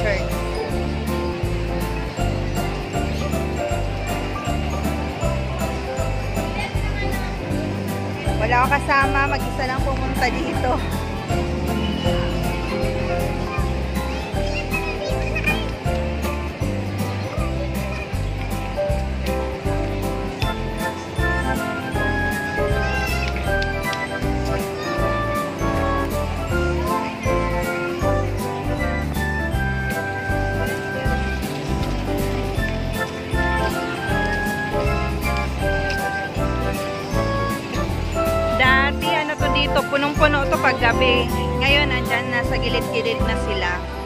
church. Wala ako kasama, mag-isa lang pumunta dito. Dito, punong-puno to pag gabi. Ngayon andyan na sa gilid-gilid na sila.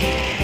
Yeah.